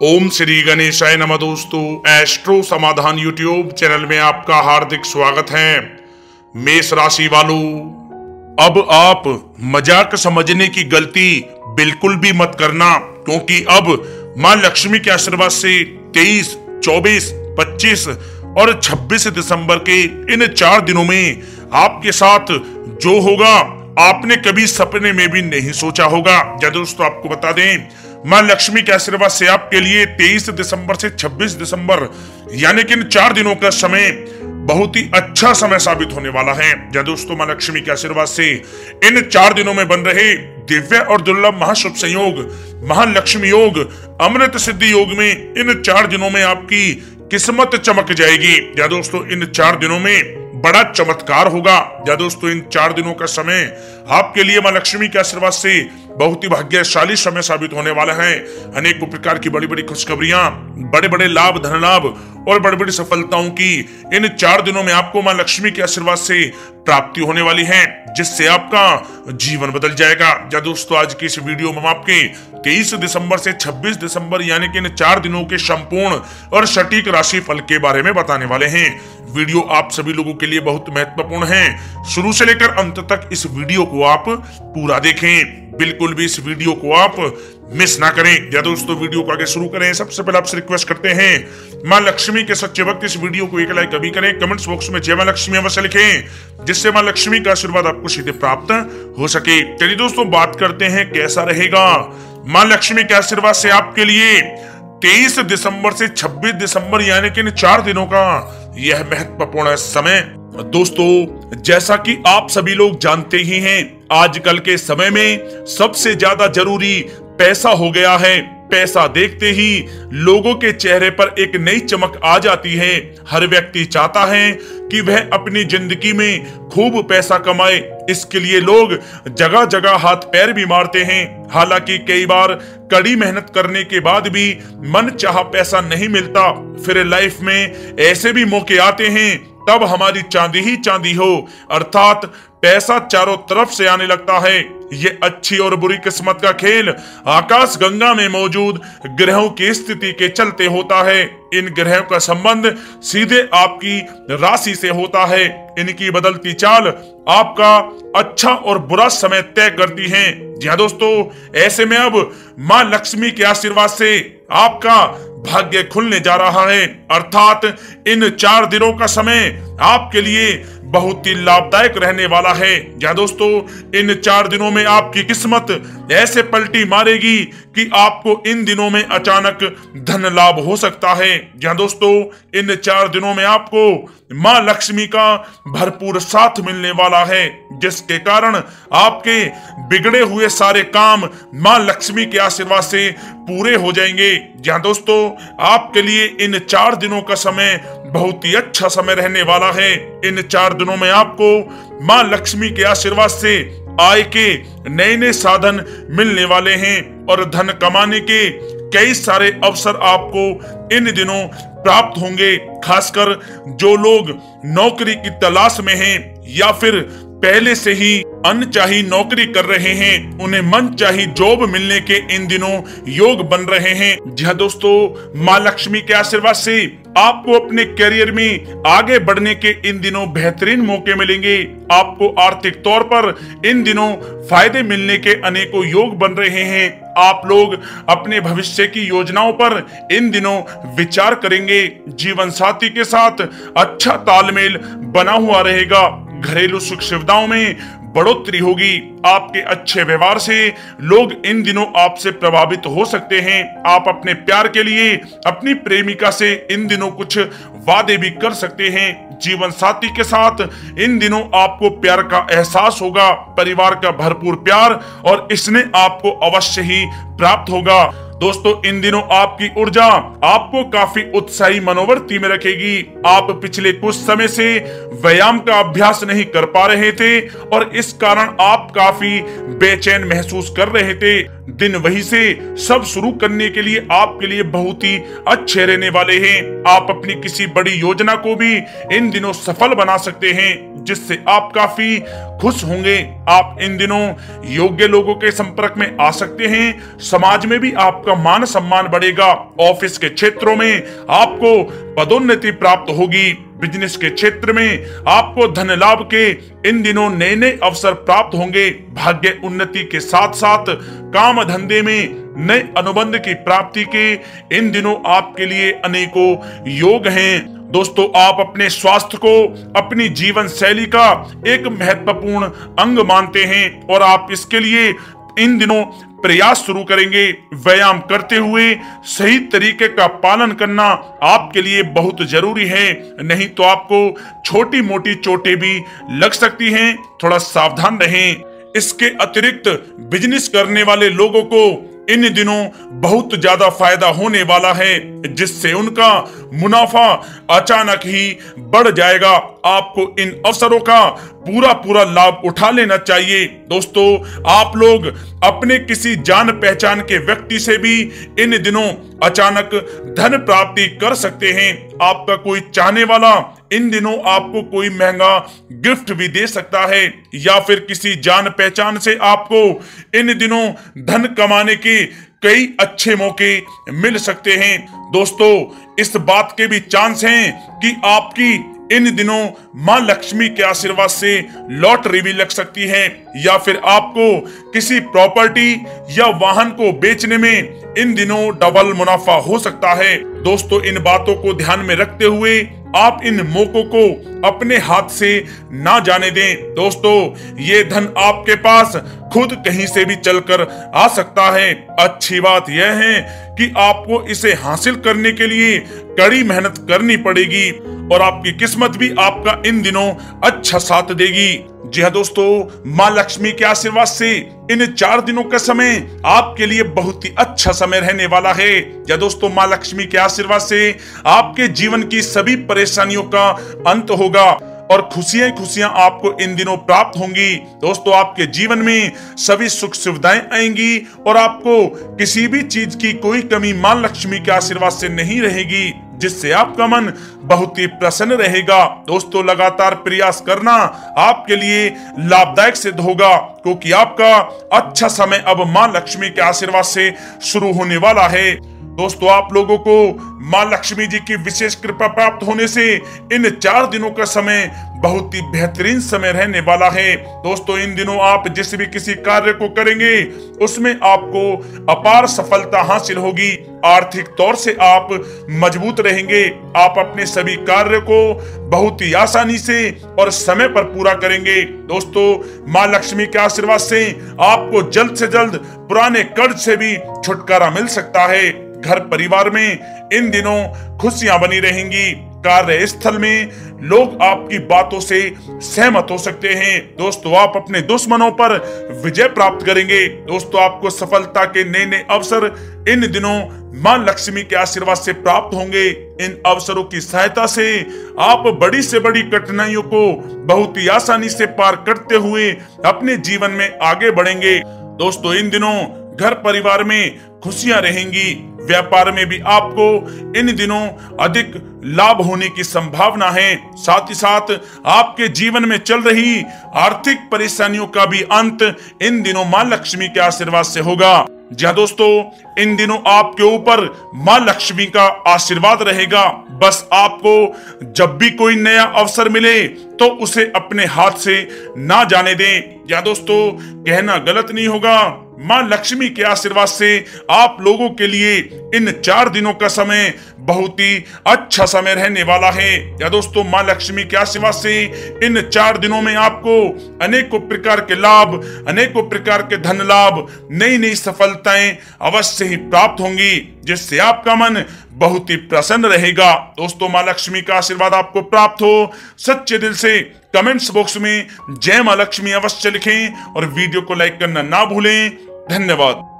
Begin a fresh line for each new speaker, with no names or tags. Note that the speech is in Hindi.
ओम श्री गणेशाय नमः दोस्तों एस्ट्रो समाधान यूट्यूब चैनल में आपका हार्दिक स्वागत है। मेष राशि वालों अब आप मज़ाक समझने की गलती बिल्कुल भी मत करना क्योंकि अब माँ लक्ष्मी के आशीर्वाद से 23, 24, 25 और 26 दिसंबर के इन चार दिनों में आपके साथ जो होगा आपने कभी सपने में भी नहीं सोचा होगा। या दोस्तों आपको बता दें माँ लक्ष्मी के आशीर्वाद से आपके लिए 23 दिसंबर से 26 दिसंबर, यानी कि इन चार दिनों का समय बहुत ही अच्छा समय साबित होने वाला है। या दोस्तों, माँ लक्ष्मी के आशीर्वाद से इन चार दिनों में बन रहे दिव्य और दुर्लभ महाशुभ संयोग महालक्ष्मी योग, अमृत सिद्धि योग में इन चार दिनों में आपकी किस्मत चमक जाएगी। या दोस्तों, इन चार दिनों में बड़ा चमत्कार होगा। या दोस्तों, इन चार दिनों का समय आपके लिए माँ लक्ष्मी के आशीर्वाद से बहुत ही भाग्यशाली समय साबित होने वाला है। अनेक प्रकार की बड़ी बड़ी खुशखबरियाँ बड़े बड़े लाभ धन लाभ और बड़ी बड़ी सफलताओं की इन चार दिनों में आपको माँ लक्ष्मी के आशीर्वाद से प्राप्ति होने वाली है, जिससे आपका जीवन बदल जाएगा। या दोस्तों, आज की इस वीडियो में हम आपके 23 दिसंबर से 26 दिसंबर यानी कि इन चार दिनों के संपूर्ण और सटीक राशि फल के बारे में बताने वाले हैं। वीडियो आप सभी लोगों के लिए बहुत महत्वपूर्ण है। शुरू से लेकर अंत तक इस वीडियो को आप पूरा देखें। बिल्कुल भी इस वीडियो को आप मिस ना करें। या दोस्तों, वीडियो को आगे शुरू करें। सबसे पहले आपसे रिक्वेस्ट करते हैं, माँ लक्ष्मी के सच्चे वक्त इस वीडियो को एक लाइक कभी करें। कमेंट्स बॉक्स में जय माँ लक्ष्मी अवश्य लिखें, जिससे माँ लक्ष्मी का आशीर्वाद आपको सीधे प्राप्त हो सके। चलिए दोस्तों, बात करते हैं, कैसा रहेगा? माँ लक्ष्मी के आशीर्वाद से आपके लिए तेईस दिसंबर से 26 दिसंबर, यानी कि इन चार दिनों का यह महत्वपूर्ण समय। दोस्तों, जैसा कि आप सभी लोग जानते ही हैं, आजकल के समय में सबसे ज़्यादा ज़रूरी पैसा हो गया है। पैसा देखते ही लोगों के चेहरे पर एक नई चमक आ जाती है। हर व्यक्ति चाहता है कि वह अपनी ज़िंदगी में खूब पैसा कमाए। इसके लिए लोग जगह जगह हाथ पैर भी मारते हैं। हालाँकि कई बार कड़ी मेहनत करने के बाद भी मन चाह पैसा नहीं मिलता। फिर लाइफ में ऐसे भी मौके आते हैं, तब हमारी चांदी ही चांदी हो। अर्थात पैसा चारों तरफ़ से आने लगता है। ये अच्छी और बुरी किस्मत का खेल आकाश गंगा में मौजूद ग्रहों की स्थिति के चलते होता है। इन ग्रहों का संबंध सीधे आपकी राशि से होता है। इनकी बदलती चाल आपका अच्छा और बुरा समय तय करती है। जी हाँ दोस्तों, ऐसे में अब माँ लक्ष्मी के आशीर्वाद से आपका भाग्य खुलने जा रहा है। अर्थात इन चार दिनों का समय आपके लिए बहुत ही लाभदायक रहने वाला है। या दोस्तों, इन चार दिनों में आपकी किस्मत ऐसे पलटी मारेगी कि आपको इन दिनों में अचानक धन लाभ हो सकता है। या दोस्तों, इन चार दिनों में आपको माँ लक्ष्मी का भरपूर साथ मिलने वाला है, जिसके कारण आपके बिगड़े हुए सारे काम माँ लक्ष्मी के आशीर्वाद से पूरे हो जाएँगे। जहाँ दोस्तों, आपके लिए इन चार दिनों का समय बहुत ही अच्छा समय रहने वाला है। इन चार दिनों में आपको माँ लक्ष्मी के आशीर्वाद से आय के नए नए साधन मिलने वाले हैं और धन कमाने के कई सारे अवसर आपको इन दिनों प्राप्त होंगे, खासकर जो लोग नौकरी की तलाश में हैं या फिर पहले से ही अनचाही नौकरी कर रहे हैं, उन्हें मन चाही जॉब मिलने के इन दिनों योग बन रहे हैं। जी हाँ दोस्तों, माँ लक्ष्मी के आशीर्वाद से आपको अपने करियर में आगे बढ़ने के इन दिनों बेहतरीन मौके मिलेंगे। आपको आर्थिक तौर पर इन दिनों फ़ायदे मिलने के अनेकों योग बन रहे हैं। आप लोग अपने भविष्य की योजनाओं पर इन दिनों विचार करेंगे। जीवन साथी के साथ अच्छा तालमेल बना हुआ रहेगा। घरेलू सुख सुविधाओं में बढ़ोतरी होगी। आपके अच्छे व्यवहार से लोग इन दिनों आपसे प्रभावित हो सकते हैं। आप अपने प्यार के लिए, अपनी प्रेमिका से इन दिनों कुछ वादे भी कर सकते हैं। जीवन साथी के साथ इन दिनों आपको प्यार का एहसास होगा। परिवार का भरपूर प्यार और इसने आपको अवश्य ही प्राप्त होगा। दोस्तों, इन दिनों आपकी ऊर्जा आपको काफ़ी उत्साही मनोवर्ती में रखेगी। आप पिछले कुछ समय से व्यायाम का अभ्यास नहीं कर पा रहे थे और इस कारण आप काफ़ी बेचैन महसूस कर रहे थे। दिन वही से सब शुरू करने के लिए आपके लिए बहुत ही अच्छे रहने वाले हैं। आप अपनी किसी बड़ी योजना को भी इन दिनों सफल बना सकते हैं, जिससे आप काफ़ी खुश होंगे। आप इन दिनों योग्य लोगों के संपर्क में आ सकते हैं। समाज में भी आप आपका मान सम्मान बढ़ेगा। ऑफ़िस के क्षेत्रों में आपको पदोन्नति प्राप्त होगी। बिज़नेस के क्षेत्र में आपको धन लाभ के इन दिनों नए नए अवसर प्राप्त होंगे। भाग्य उन्नति के साथ साथ काम धंधे में नए अनुबंध की प्राप्ति के इन दिनों आपके लिए अनेकों योग हैं। दोस्तों, आप अपने स्वास्थ्य को, अपनी जीवन शैली का एक महत्वपूर्ण अंग मानते हैं और आप इसके लिए इन दिनों प्रयास शुरू करेंगे, व्यायाम करते हुए सही तरीके का पालन करना आपके लिए बहुत ज़रूरी है। नहीं तो आपको छोटी मोटी चोटें भी लग सकती हैं, थोड़ा सावधान रहें। इसके अतिरिक्त बिज़नेस करने वाले लोगों को इन दिनों बहुत ज़्यादा फ़ायदा होने वाला है, जिससे उनका मुनाफा अचानक ही बढ़ जाएगा। आपको इन अवसरों का पूरा पूरा लाभ उठा लेना चाहिए। दोस्तों, आप लोग अपने किसी जान पहचान के व्यक्ति से भी इन दिनों अचानक धन प्राप्ति कर सकते हैं। आपका कोई चाहने वाला इन दिनों आपको कोई महँगा गिफ्ट भी दे सकता है, या फिर किसी जान पहचान से आपको इन दिनों धन कमाने के कई अच्छे मौके मिल सकते हैं। दोस्तों, इस बात के भी चांस हैं कि आपकी इन दिनों माँ लक्ष्मी के आशीर्वाद से लॉटरी भी लग सकती है, या फिर आपको किसी प्रॉपर्टी या वाहन को बेचने में इन दिनों डबल मुनाफा हो सकता है। दोस्तों, इन बातों को ध्यान में रखते हुए आप इन मौकों को अपने हाथ से ना जाने दें। दोस्तों, ये धन आपके पास खुद कहीं से भी चलकर आ सकता है। अच्छी बात यह है कि आपको इसे हासिल करने के लिए कड़ी मेहनत करनी पड़ेगी और आपकी किस्मत भी आपका इन दिनों अच्छा साथ देगी। जी हाँ दोस्तों, माँ लक्ष्मी के आशीर्वाद से इन चार दिनों का समय आपके लिए बहुत ही अच्छा समय रहने वाला है। या दोस्तों, माँ लक्ष्मी के आशीर्वाद से आपके जीवन की सभी परेशानियों का अंत होगा। और खुशियाँ खुशियाँ आपको इन दिनों प्राप्त होंगी। दोस्तों, आपके जीवन में सभी सुख सुविधाएँ आएँगी और आपको किसी भी चीज़ की कोई कमी माँ लक्ष्मी के आशीर्वाद से नहीं रहेगी, जिससे आपका मन बहुत ही प्रसन्न रहेगा। दोस्तों, लगातार प्रयास करना आपके लिए लाभदायक सिद्ध होगा, क्योंकि आपका अच्छा समय अब माँ लक्ष्मी के आशीर्वाद से शुरू होने वाला है। दोस्तों, आप लोगों को माँ लक्ष्मी जी की विशेष कृपा प्राप्त होने से इन चार दिनों का समय बहुत ही बेहतरीन समय रहने वाला है। दोस्तों, इन दिनों आप जिस भी किसी कार्य को करेंगे, उसमें आपको अपार सफलता हासिल होगी। आर्थिक तौर से आप मज़बूत रहेंगे। आप अपने सभी कार्य को बहुत ही आसानी से और समय पर पूरा करेंगे। दोस्तों, माँ लक्ष्मी के आशीर्वाद से आपको जल्द से जल्द पुराने कर्ज से भी छुटकारा मिल सकता है। घर परिवार में इन दिनों खुशियाँ बनी रहेंगी। कार्य स्थल में लोग आपकी बातों से सहमत हो सकते हैं। दोस्तों, आप अपने दुश्मनों पर विजय प्राप्त करेंगे। दोस्तों, आपको सफलता के नए नए अवसर इन दिनों माँ लक्ष्मी के आशीर्वाद से प्राप्त होंगे। इन अवसरों की सहायता से आप बड़ी से बड़ी कठिनाइयों को बहुत ही आसानी से पार करते हुए अपने जीवन में आगे बढ़ेंगे। दोस्तों, इन दिनों घर परिवार में खुशियाँ रहेंगी। व्यापार में भी आपको इन दिनों अधिक लाभ होने की संभावना है। साथ ही साथ आपके जीवन में चल रही आर्थिक परेशानियों का भी अंत इन दिनों माँ लक्ष्मी के आशीर्वाद से होगा। जी हाँ दोस्तों इन दिनों आपके ऊपर माँ लक्ष्मी का आशीर्वाद रहेगा। बस आपको जब भी कोई नया अवसर मिले तो उसे अपने हाथ से ना जाने दें। या दोस्तों, कहना गलत नहीं होगा। माँ लक्ष्मी के आशीर्वाद से आप लोगों के लिए इन चार दिनों का समय बहुत ही अच्छा समय रहने वाला है। या दोस्तों, माँ लक्ष्मी के आशीर्वाद से इन चार दिनों में आपको अनेकों प्रकार के लाभ, अनेकों प्रकार के धन लाभ नई नई सफलताएँ अवश्य ही प्राप्त होंगी, जिससे आपका मन बहुत ही प्रसन्न रहेगा। दोस्तों, माँ लक्ष्मी का आशीर्वाद आपको प्राप्त हो। सच्चे दिल से कमेंट्स बॉक्स में जय माँ लक्ष्मी अवश्य लिखें और वीडियो को लाइक करना ना भूलें। धन्यवाद।